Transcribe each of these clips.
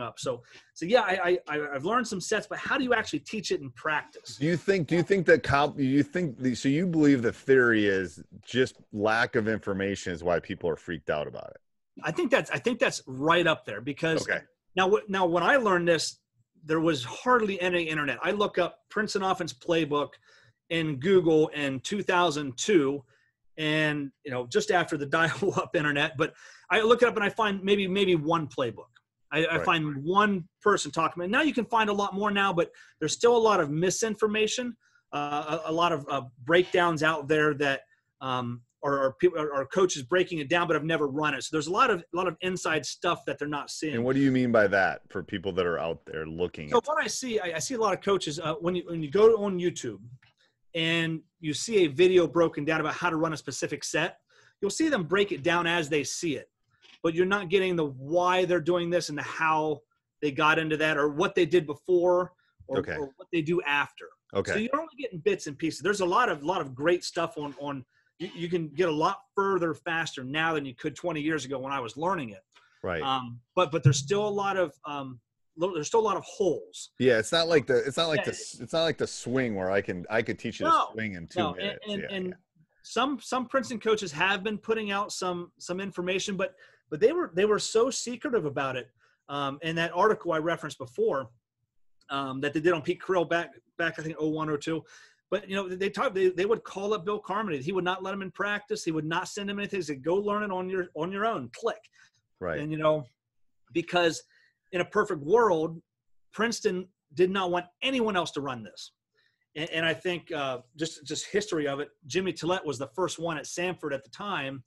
up. So, so yeah, I, I I've learned some sets, but how do you actually teach it in practice? Do you think? Do you think that comp? You think? The, so you believe the theory is just lack of information is why people are freaked out about it? I think that's I think that's right up there because Okay. now now when I learned this, there was hardly any internet. I look up Princeton offense playbook in Google in 2002, and you know just after the dial-up internet. But I look it up and I find maybe maybe one playbook. I, I find one person talking about. it. Now you can find a lot more now, but there's still a lot of misinformation, uh, a, a lot of uh, breakdowns out there that um, or, or people or, or coaches breaking it down, but have never run it. So there's a lot of a lot of inside stuff that they're not seeing. And what do you mean by that for people that are out there looking? So At, what I see, I, I see a lot of coaches uh, when you when you go on YouTube and you see a video broken down about how to run a specific set, you'll see them break it down as they see it, but you're not getting the why they're doing this and the how they got into that or what they did before or, Okay. or what they do after. Okay. So you're only getting bits and pieces. There's a lot of lot of great stuff on on. You, you can get a lot further faster now than you could 20 years ago when I was learning it. Right. Um, but but there's still a lot of um, there's still a lot of holes. yeah. It's not like the. It's not like Yeah. the. It's not like the swing where I can. I could teach you to No, swing in two No, and and, yeah, and yeah. some some Princeton coaches have been putting out some some information, but but they were they were so secretive about it. Um, in that article I referenced before, um, that they did on Pete Carril back back I think 01 or 02. But you know they talked they, they would call up Bill Carmody. He would not let him in practice. He would not send him anything. He said, "Go learn it on your on your own. Click." Right. And you know, because in a perfect world, Princeton did not want anyone else to run this. And, and I think uh, just just history of it, Jimmy Tillette was the first one at Samford at the time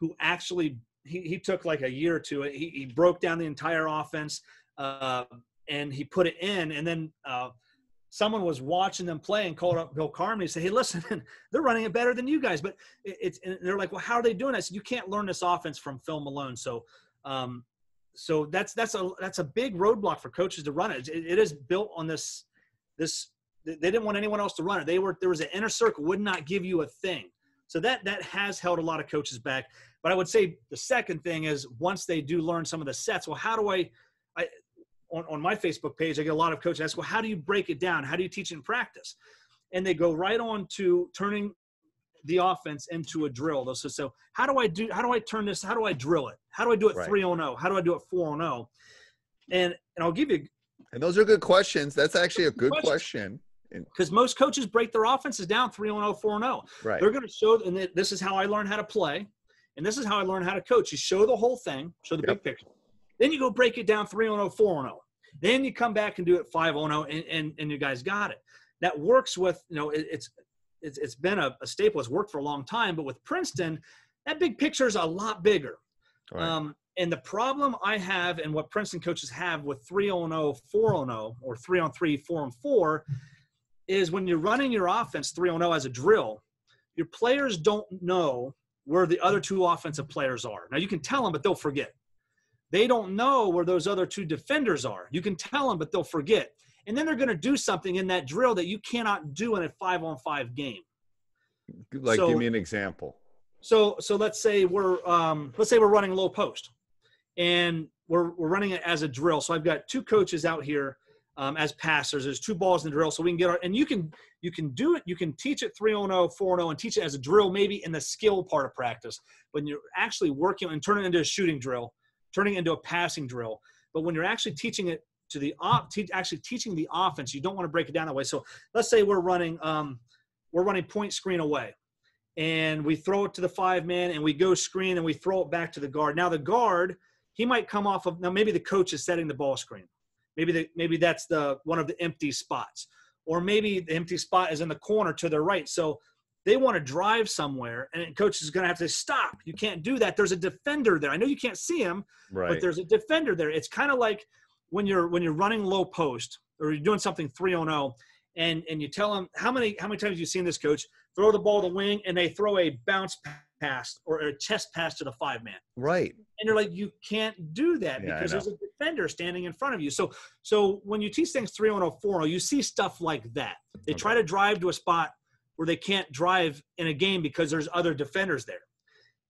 who actually he, he took like a year or two. He, he broke down the entire offense uh, and he put it in. And then uh, someone was watching them play and called up Bill Carmody and said, "Hey, listen, they're running it better than you guys." But it's they're like, "Well, how are they doing?" I said, "You can't learn this offense from film alone." So, um, so that's that's a that's a big roadblock for coaches to run it. It, it is built on this this. They didn't want anyone else to run it. They were there was an inner circle would not give you a thing. So that that has held a lot of coaches back. But I would say the second thing is once they do learn some of the sets. Well, how do I? I on, on my Facebook page, I get a lot of coaches ask, well, how do you break it down? How do you teach in practice? And they go right on to turning the offense into a drill. They'll say, so how do I do, how do I turn this? How do I drill it? How do I do it Right. 3 on 0? How do I do it 4 on 0? And, and I'll give you, And those are good questions. That's actually a good Question. question. Because most coaches break their offenses down 3 on 0, 4 on 0. right. They're going to show, and this is how I learned how to play. And this is how I learned how to coach. You show the whole thing, show the Yep. big picture. Then you go break it down 3 on 0, 4 on 0. Then you come back and do it 5 on 0, and, and, and you guys got it. That works with, you know, it, it's, it's, it's been a, a staple. It's worked for a long time. But with Princeton, that big picture is a lot bigger. Right. Um, and the problem I have and what Princeton coaches have with 3 on 0, 4 on 0, or 3 on 3, 4 on 4 is when you're running your offense 3 on 0 as a drill, your players don't know where the other two offensive players are. Now you can tell them, but they'll forget. They don't know where those other two defenders are. You can tell them, but they'll forget. And then they're going to do something in that drill that you cannot do in a five on five game. like, so- give me an example. So so let's say we're um, let's say we're running low post, and we're we're running it as a drill. So I've got two coaches out here um, as passers. There's two balls in the drill, so we can get our and you can you can do it. You can teach it three on 0, 4-0, and teach it as a drill maybe in the skill part of practice. When you're actually working and turn it into a shooting drill, turning into a passing drill. But when you're actually teaching it to the op, te- actually teaching the offense, you don't want to break it down that way. So let's say we're running um, we're running point screen away and we throw it to the five man and we go screen and we throw it back to the guard. Now the guard, he might come off of now maybe the coach is setting the ball screen. Maybe the maybe that's the one of the empty spots. Or maybe the empty spot is in the corner to their right. So they want to drive somewhere and coach is going to have to stop. You can't do that. There's a defender there. I know you can't see him, Right. but there's a defender there. It's kind of like when you're when you're running low post or you're doing something three on zero, and and you tell them how many how many times you've you seen this coach throw the ball to the wing and they throw a bounce pass or a chest pass to the five man, right. and you're like you can't do that Yeah, because there's a defender standing in front of you. So so when you teach things three oh on zero oh, four oh, you see stuff like that. They try to drive to a spot where they can't drive in a game because there's other defenders there,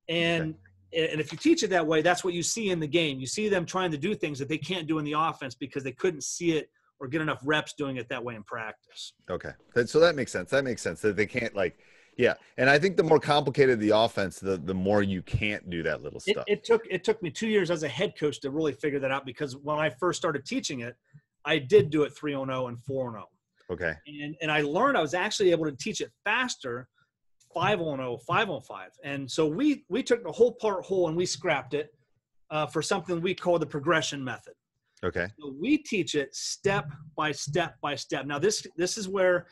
and and if you teach it that way, that's what you see in the game. You see them trying to do things that they can't do in the offense because they couldn't see it or get enough reps doing it that way in practice. Okay. So that makes sense. That makes sense that they can't like yeah, and I think the more complicated the offense, the the more you can't do that little stuff. It, it, took it took me two years as a head coach to really figure that out because when I first started teaching it, I did do it three on zero and four on zero. Okay. And and I learned I was actually able to teach it faster, five on zero, five on five. And so we we took the whole part whole and we scrapped it uh, for something we call the progression method. Okay. So we teach it step by step by step. Now this this is where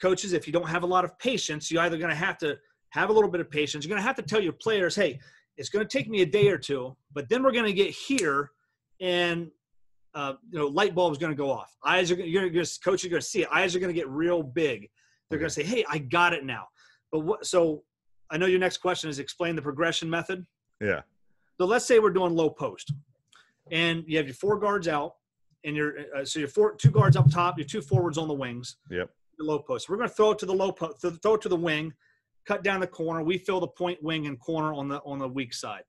coaches, if you don't have a lot of patience, you're either going to have to have a little bit of patience. You're going to have to tell your players, hey, it's going to take me a day or two, but then we're going to get here and uh, you know, light bulb is going to go off. Eyes are going to coach is going to see it. Eyes are going to get real big. They're okay. going to say, "Hey, I got it now." But what? So I know your next question is explain the progression method. Yeah. So let's say we're doing low post, and you have your four guards out, and you're uh, so your four two guards up top, your two forwards on the wings. Yep the low post. We're going to throw it to the low post, throw it to the wing, cut down the corner. We fill the point, wing, and corner on the on the weak side.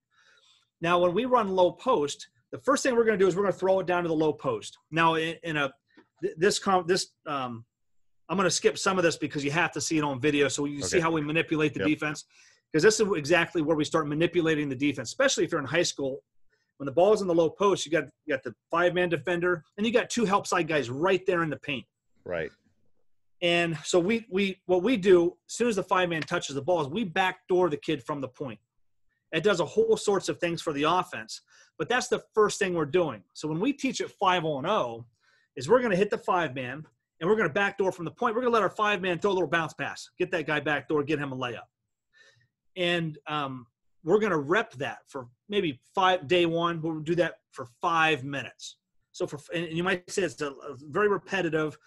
Now, when we run low post, the first thing we're going to do is we're going to throw it down to the low post. Now, in, in a this comp this um, I'm going to skip some of this because you have to see it on video, so you okay. see how we manipulate the yep. defense. Because this is exactly where we start manipulating the defense, especially if you're in high school. When the ball is in the low post, you got you got the five man defender, and you got two help side guys right there in the paint. Right. And so we we what we do as soon as the five man touches the ball is we backdoor the kid from the point. It does a whole sorts of things for the offense, but that's the first thing we're doing. So when we teach it five on zero, oh, is we're going to hit the five man and we're going to backdoor from the point. We're going to let our five man throw a little bounce pass, get that guy backdoor, get him a layup, and um, we're going to rep that for maybe five day one. We'll do that for five minutes. So for and you might say it's a, a very repetitive,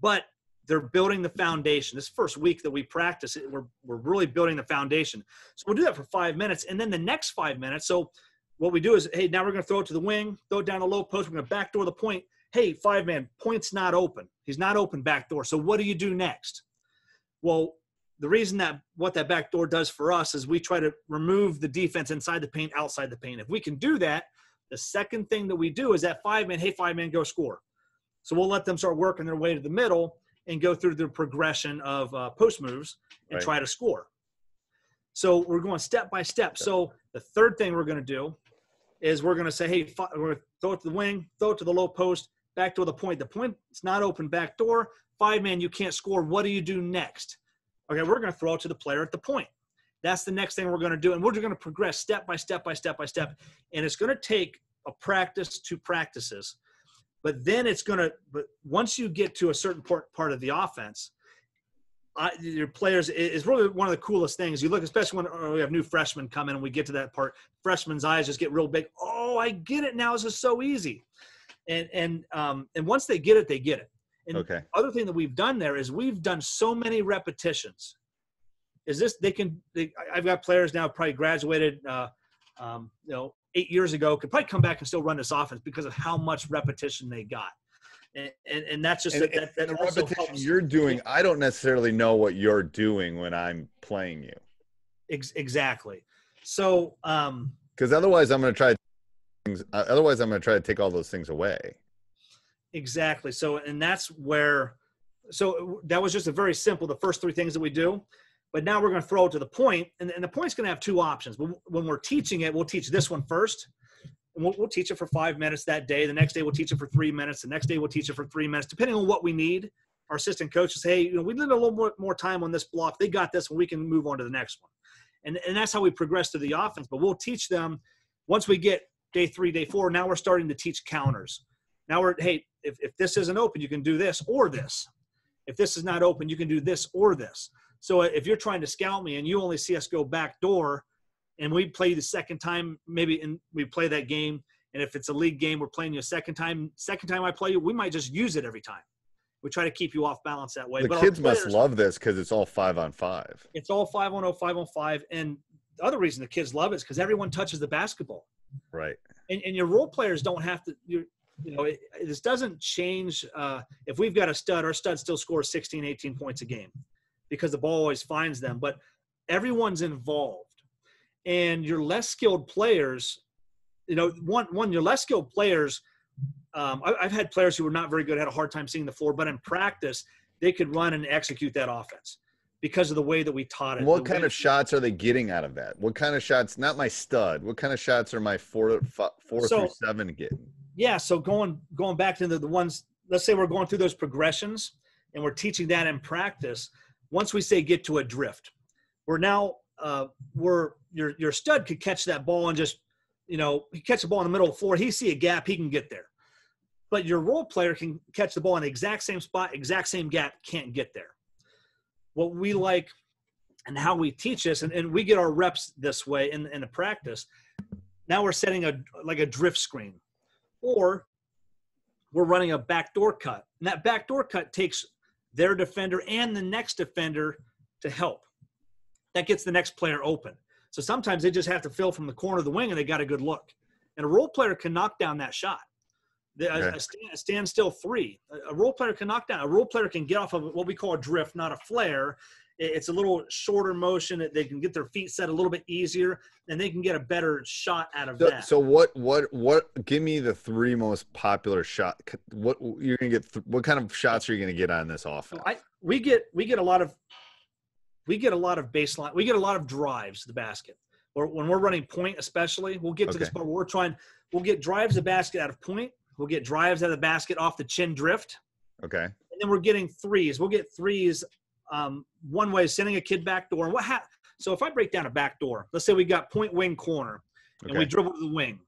but they're building the foundation. This first week that we practice we're, we're really building the foundation. So we'll do that for five minutes. And then the next five minutes, so what we do is, hey, now we're going to throw it to the wing, throw it down the low post. We're going to backdoor the point. Hey, five man, point's not open. He's not open backdoor. So what do you do next? Well, the reason that what that backdoor does for us is we try to remove the defense inside the paint, outside the paint. If we can do that, the second thing that we do is that five man, hey, five man, go score. So we'll let them start working their way to the middle and go through the progression of uh, post moves and right. try to score. So we're going step by step. So the third thing we're going to do is we're going to say, hey, we're going to throw it to the wing, throw it to the low post, back to the point. The point it's not open back door. Five man, you can't score. What do you do next? Okay, we're going to throw it to the player at the point. That's the next thing we're going to do, and we're going to progress step by step by step by step. And it's going to take a practice to practices but then it's going to, but once you get to a certain part, part of the offense, I, your players is really one of the coolest things. You look, especially when uh, we have new freshmen come in and we get to that part, freshmen's eyes just get real big. Oh, I get it now. This is so easy. And, and, um, and once they get it, they get it. And okay. other thing that we've done there is we've done so many repetitions. Is this, they can, they, I've got players now probably graduated, uh, um, you know, eight years ago could probably come back and still run this offense because of how much repetition they got. And, and, and that's just and, that, that, the repetition helps. you're doing. I don't necessarily know what you're doing when I'm playing you. Ex- exactly. So, um, because otherwise I'm going to try things. Uh, otherwise I'm going to try to take all those things away. Exactly. So, and that's where. So that was just a very simple. The first three things that we do. But now we're going to throw it to the point, and, and the point's going to have two options. When we're teaching it, we'll teach this one first, and we'll, we'll, teach it for five minutes that day. The next day, we'll teach it for three minutes. The next day, we'll teach it for three minutes, depending on what we need. Our assistant coaches, hey, you know, we need a little more, more time on this block. They got this, and we can move on to the next one. And, and that's how we progress to the offense. But we'll teach them once we get day three, day four. Now we're starting to teach counters. Now we're, hey, if, if this isn't open, you can do this or this. If this is not open, you can do this or this. So if you're trying to scout me and you only see us go back door, and we play the second time, maybe and we play that game, and if it's a league game, we're playing you a second time. Second time I play you, we might just use it every time. We try to keep you off balance that way. The but kids must love this because it's all five on five. It's all five on oh, five on five, and the other reason the kids love it is because everyone touches the basketball. Right. And, and your role players don't have to. you you know, it, this doesn't change. Uh, if we've got a stud, our stud still scores 16, 18 points a game because the ball always finds them. But everyone's involved. and your less skilled players, you know, one one your less skilled players. Um, I, I've had players who were not very good, had a hard time seeing the floor, but in practice, they could run and execute that offense because of the way that we taught it. What kind of shots are they getting out of that? What kind of shots? Not my stud. What kind of shots are my four, four So- through seven getting? yeah so going going back to the, the ones let's say we're going through those progressions and we're teaching that in practice once we say get to a drift we're now uh we're your your stud could catch that ball and just you know he catch the ball in the middle of the floor he see a gap he can get there but your role player can catch the ball in the exact same spot exact same gap can't get there what we like and how we teach this and, and we get our reps this way in, in the practice now we're setting a like a drift screen or we're running a backdoor cut. And that backdoor cut takes their defender and the next defender to help. That gets the next player open. So sometimes they just have to fill from the corner of the wing and they got a good look. And a role player can knock down that shot. The, a- a, stand, a standstill three. A, a role player can knock down. A role player can get off of what we call a drift, not a flare. It- It's a little shorter motion that they can get their feet set a little bit easier, and they can get a better shot out of So, that. so what? What? What? Give me the three most popular shot. What you're gonna get? Th- what kind of shots are you gonna get on this offense? I we get we get a lot of we get a lot of baseline. We get a lot of drives to the basket. Or when we're running point, especially, we'll get to this Okay. part where we're trying. We'll get drives to the basket out of point. We'll get drives out of the basket off the chin drift, Okay. and then we're getting threes. We'll get threes. Um, one way is sending a kid back door. And what hap- So if I break down a back door, let's say we got point wing corner, and we dribble to the wing.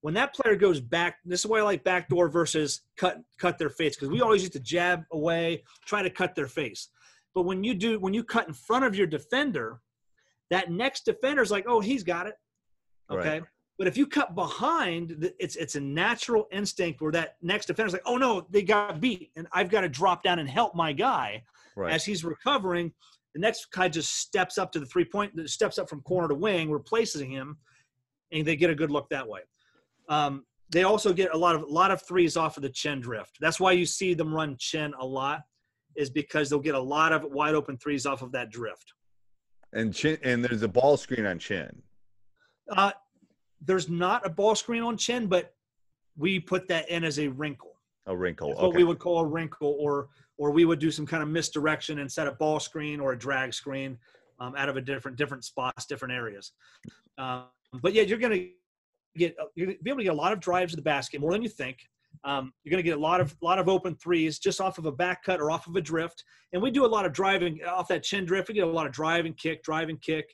When that player goes back, this is why I like backdoor versus cut cut their face because we always used to jab away, try to cut their face. But when you do, when you cut in front of your defender, that next defender's like, oh, he's got it. Okay. Right. But if you cut behind, it's it's a natural instinct where that next defender's like, oh no, they got beat, and I've got to drop down and help my guy Right. as he's recovering. The next guy just steps up to the three point, steps up from corner to wing, replaces him, and they get a good look that way. Um, they also get a lot of a lot of threes off of the chin drift. That's why you see them run chin a lot, is because they'll get a lot of wide open threes off of that drift. and chin. And there's a ball screen on chin. Uh, there's not a ball screen on chin, but we put that in as a wrinkle. A wrinkle. That's what we would call a wrinkle, or or we would do some kind of misdirection and set a ball screen or a drag screen um, out of a different different spots, different areas. Um, but yeah, you're going to get you're going to be able to get a lot of drives to the basket more than you think. Um, you're going to get a lot of lot of open threes just off of a back cut or off of a drift, and we do a lot of driving off that chin drift. We get a lot of drive and kick, drive and kick,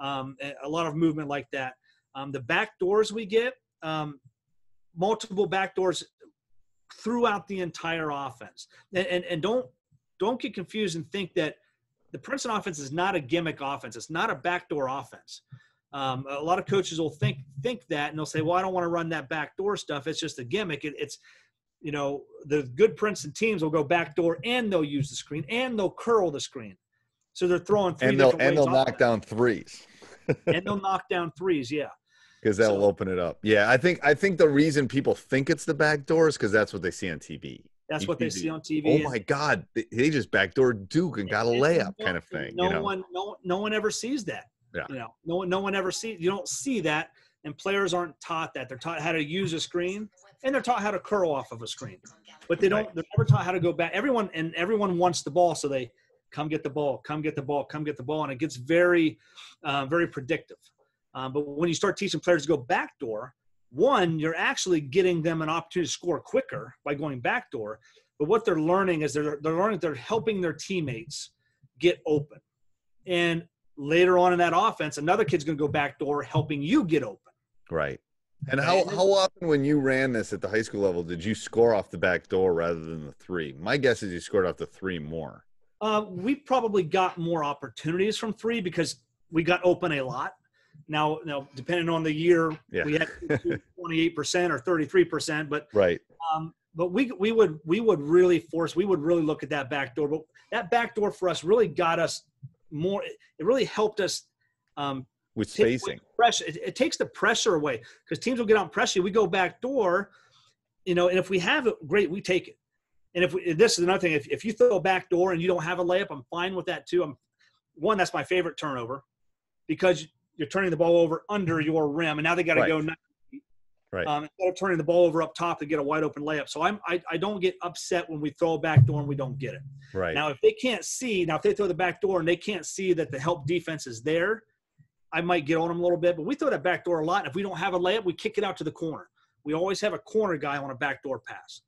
um, a a lot of movement like that. Um, the back doors we get, um, multiple back doors throughout the entire offense. And, and, and don't don't get confused and think that the Princeton offense is not a gimmick offense. It's not a backdoor offense. Um, a lot of coaches will think think that and they'll say, "Well, I don't want to run that backdoor stuff. It's just a gimmick." It, it's you know the good Princeton teams will go backdoor and they'll use the screen and they'll curl the screen. So they're throwing three And they'll and they'll knock that. down threes and they'll knock down threes. Yeah. Because that'll So- open it up. Yeah, I think I think the reason people think it's the back door is because that's what they see on TV. That's You what they see on TV. Oh my God, they, they just backdoor Duke and got a layup no- kind of thing. No you know? one, no, no one ever sees that. Yeah. You know, no one, no one ever sees. You don't see that, and players aren't taught that. They're taught how to use a screen, and they're taught how to curl off of a screen, but they don't. Right. They're never taught how to go back. Everyone and everyone wants the ball, so they come get the ball, come get the ball, come get the ball, and it gets very, uh, very predictive. Um, but when you start teaching players to go backdoor, one, you're actually getting them an opportunity to score quicker by going backdoor. But what they're learning is they're they're learning they're helping their teammates get open. And later on in that offense, another kid's going to go backdoor helping you get open. Right. And how, how often when you ran this at the high school level did you score off the back door rather than the three? My guess is you scored off the three more. Uh, we probably got more opportunities from three because we got open a lot. Now, now depending on the year, Yeah. we had 28% or 33%, but Right. um, but we we would we would really force we would really look at that back door. But that back door for us really got us more. It really helped us um, With spacing. pressure. It, it takes the pressure away because teams will get on pressure. We go back door, you know, and if we have it, great, we take it. And if we, this is another thing, if, if you throw a back door and you don't have a layup, I'm fine with that too. I'm one, that's my favorite turnover because you're turning the ball over under your rim, and now they got to Right. go. 90 Right. Um, instead of turning the ball over up top to get a wide open layup. So I'm I, I don't get upset when we throw a back door and we don't get it. Right. Now, if they can't see, now if they throw the back door and they can't see that the help defense is there, I might get on them a little bit. But we throw that back door a lot. And if we don't have a layup, we kick it out to the corner. We always have a corner guy on a back door pass.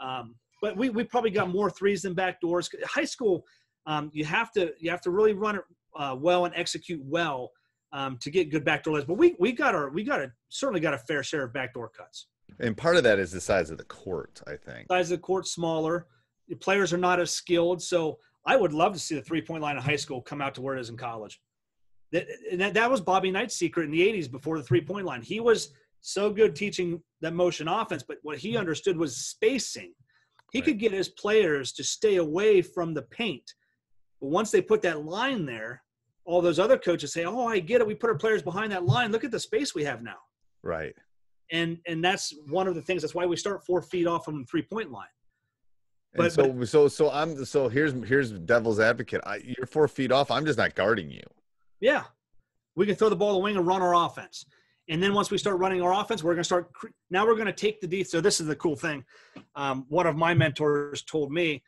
Um, but we we probably got more threes than back doors. High school, um, you have to you have to really run it uh, well and execute well um, to get good backdoor lays. But we we got our we got a certainly got a fair share of backdoor cuts. and part of that is the size of the court, I think. size of the court smaller. The players are not as skilled. So I would love to see the three point line in high school come out to where it is in college. That, and that, that was Bobby Knight's secret in the 80s before the three point line. He was so good teaching that motion offense, but what he understood was spacing. He Right. could get his players to stay away from the paint. But once they put that line there, all those other coaches say, Oh, I get it. We put our players behind that line. Look at the space we have now. Right. And and that's one of the things. That's why we start four feet off from the three point line. And But- so, so, so I'm so here's here's devil's advocate. I, you're four feet off. I'm just not guarding you. Yeah. We can throw the ball the wing and run our offense. And then once we start running our offense, we're going to start. Now we're going to take the D. So this is the cool thing. Um, one of my mentors told me,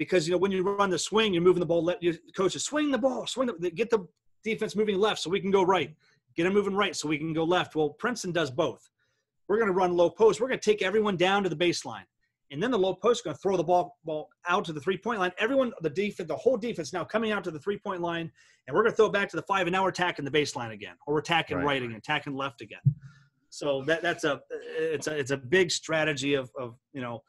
because you know when you run the swing, you're moving the ball. Let your coaches swing the ball, swing the, get the defense moving left so we can go right. Get them moving right so we can go left. Well, Princeton does both. We're going to run low post. We're going to take everyone down to the baseline, and then the low post is going to throw the ball ball out to the three point line. Everyone, the defense, the whole defense now coming out to the three point line and we're going to throw it back to the five, and now we're attacking the baseline again, or we're attacking Right. right, again, attacking left again. So that that's a it's a it's a big strategy of of you know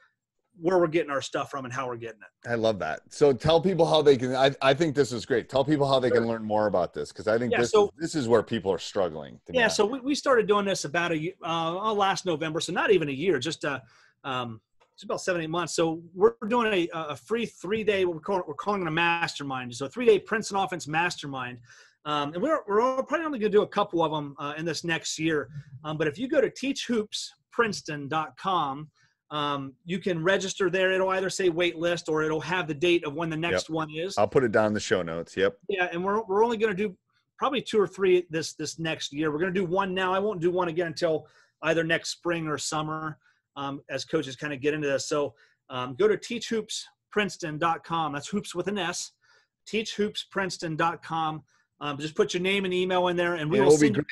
where we're getting our stuff from and how we're getting it. I love that. So tell people how they can. I, I think this is great. Tell people how they can learn more about this because I think Yeah, this so- is, this is where people are struggling. to Yeah, so we, we started doing this about a uh, last November, so not even a year, just uh, um, it's about seven eight months. So we're doing a, a free three day. We're calling, we're calling it a mastermind. So three day Princeton offense mastermind. Um, and we're, we're probably only going to do a couple of them uh, in this next year. Um, but if you go to teachhoopsprinceton.com, um, you can register there. It'll either say wait list or it'll have the date of when the next one is. I'll put it down in the show notes. Yep. Yeah, and we're we're only going to do probably two or three this this next year. We're going to do one now. I won't do one again until either next spring or summer, um, as coaches kind of get into this. So um, go to teachhoopsprinceton.com. That's hoops with an S. Teachhoopsprinceton.com. Um, just put your name and email in there, and we it will will be you great.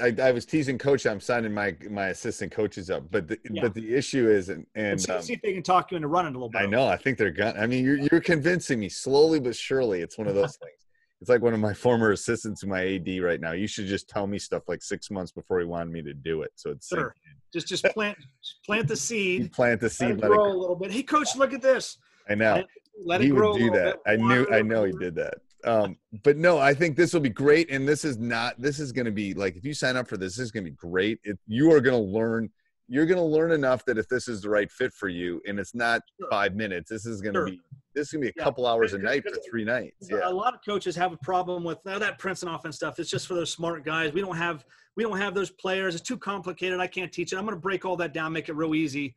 I, I, I was teasing coach. I'm signing my my assistant coaches up, but the, Yeah. but the issue is, and, and see, um, see if they can talk you into running a little bit. I know. I think they're gonna. I mean, you're you're convincing me slowly but surely. It's one of those things. It's like one of my former assistants, in my AD right now. You should just tell me stuff like six months before he wanted me to do it. So it's Sure. Just just plant just plant the you seed. plant the seed. it Let it grow a little bit. Hey, coach, look at this. I know. Let, let he it grow would a do little that. bit. I knew. I know he did that. Um, but no, I think this will be great. And this is not. This is going to be like if you sign up for this, this is going to be great. If you are going to learn. You're going to learn enough that if this is the right fit for you, and it's not Sure. five minutes, this is going to Sure. be. This is going to be a Yeah. couple hours a night for three nights. Yeah. A lot of coaches have a problem with "Oh, that Princeton offense stuff. It's just for those smart guys. We don't have we don't have those players. It's too complicated. I can't teach it. I'm going to break all that down, make it real easy,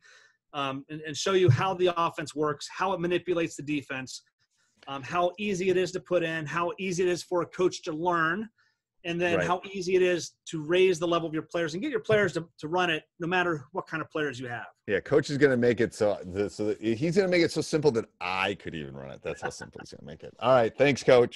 um, and, and show you how the offense works, how it manipulates the defense, um, how easy it is to put in, how easy it is for a coach to learn, and then Right. how easy it is to raise the level of your players and get your players to, to run it, no matter what kind of players you have. Yeah, coach is going to make it so, the, so he's going to make it so simple that I could even run it. That's how simple he's going to make it. All right, thanks, coach.